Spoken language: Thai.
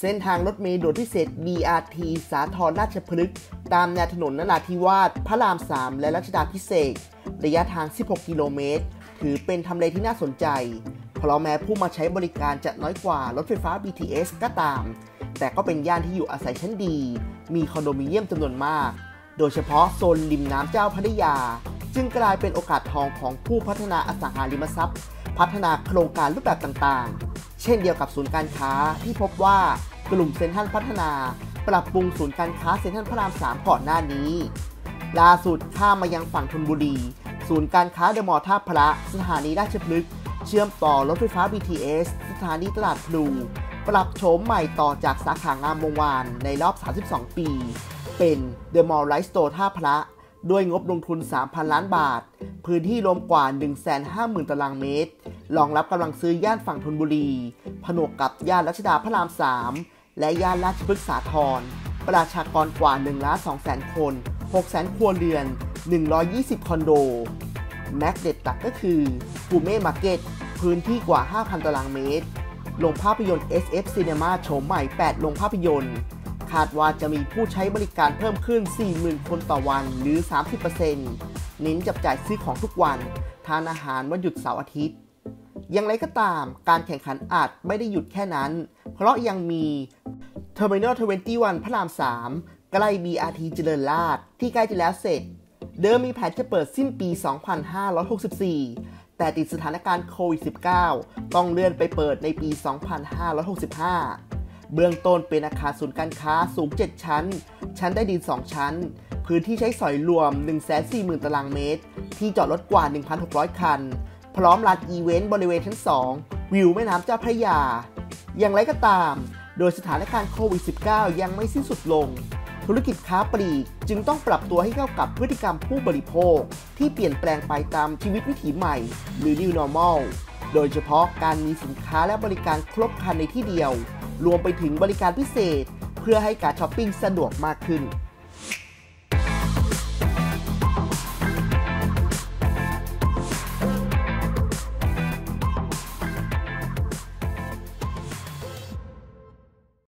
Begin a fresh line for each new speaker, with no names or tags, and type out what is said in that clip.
เส้นทางรถเมล์ด่วนพิเศษ BRT สาทรราชพฤกษ์ตามแนวถนนนราธิวาสพระราม 3 และรัชดาพิเศษระยะทาง 16 กิโลเมตร ถือเป็นทำเลที่น่าสนใจ เพราะแม้ผู้มาใช้บริการจะน้อยกว่ารถไฟฟ้า BTS ก็ตาม แต่ก็เป็นย่านที่อยู่อาศัยชั้นดี มีคอนโดมิเนียมจำนวนมาก โดยเฉพาะโซนริมน้ำเจ้าพระยา จึงกลายเป็นโอกาสทองของผู้พัฒนาอสังหาริมทรัพย์ พัฒนาโครงการรูปแบบต่างๆ เช่นเดียวกับศูนย์การค้าที่พบว่า กลุ่มเซ็นทรัลพัฒนา ปรับปรุงศูนย์การค้าเซ็นทรัลพระราม 3 ก่อนหน้านี้ ล่าสุดข้ามมายังฝั่งธนบุรี ศูนย์การค้าเดอะมอลล์ท่าพระ สถานีราชพฤกษ์เชื่อมต่อรถไฟฟ้า BTS สถานีตลาดพลู ปรับโฉมใหม่ต่อจากสาขางามวงวานในรอบ 32 ปี เป็นเดอะมอลล์ไลฟ์สโตร์ท่าพระด้วยงบลงทุน 3,000 ล้านบาท พื้นที่รวมกว่า 150,000 ตารางเมตร รองรับกำลังซื้อย่านฝั่งธนบุรี ผนวกกับย่านรัชดาพระราม 3 และย่านราชพฤกษาทรประชากรกว่า1ล้าน2แสนคน 6 แสนครัวเรือน 120 คอนโด แม็กเด็ดตักก็คือกูเม่มาร์เก็ตพื้นที่กว่า 5,000 ตารางเมตร โรงภาพยนตร์ SF Cinema โฉมใหม่ 8 โรงภาพยนตร์ คาดว่าจะมีผู้ใช้บริการเพิ่มขึ้น 40,000 คนต่อวันหรือ 30%เน้นจับจ่ายซื้อของทุกวัน ทานอาหารวันหยุดเสาร์อาทิตย์ อย่างไรก็ตาม การแข่งขันอาจไม่ได้หยุดแค่นั้น เพราะยังมี Terminal 21 พระราม 3 ใกล้ BRT เจริญราษฎร์ที่ใกล้จะแล้วเสร็จ เดิมมีแผนจะเปิดสิ้นปี 2564 แต่ติดสถานการณ์โควิด -19 ต้องเลื่อนไปเปิดในปี 2565 เบื้องต้นเป็นอาคารศูนย์การค้าสูง 7 ชั้น ชั้นได้ดิน 2 ชั้น พื้นที่ใช้สอยรวม 140,000 ตารางเมตร ที่จอดรถกว่า 1,600 คัน พร้อมลานอีเวนต์บริเวณชั้น 2 วิวแม่น้ำเจ้าพระยา อย่างไรก็ตาม โดยสถานการณ์โควิด -19 ยังไม่สิ้นสุดลง ธุรกิจค้าปลีกจึงต้องปรับตัวให้เข้ากับพฤติกรรมผู้บริโภค ที่เปลี่ยนแปลงไปตามชีวิตวิถีใหม่ หรือ New Normal โดยเฉพาะการมีสินค้าและบริการครบครันในที่เดียว รวมไปถึงบริการพิเศษ เพื่อให้การช้อปปิ้งสะดวกมากขึ้น